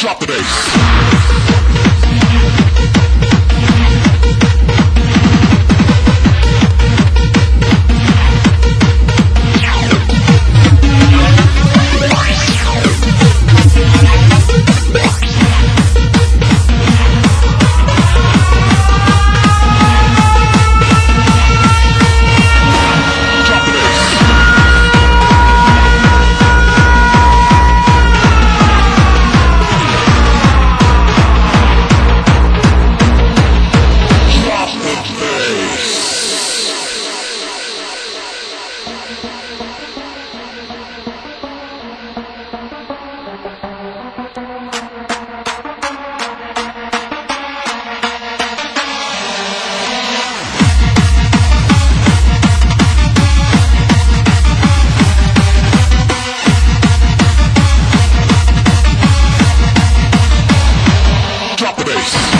Drop the bass. Drop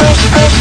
Drop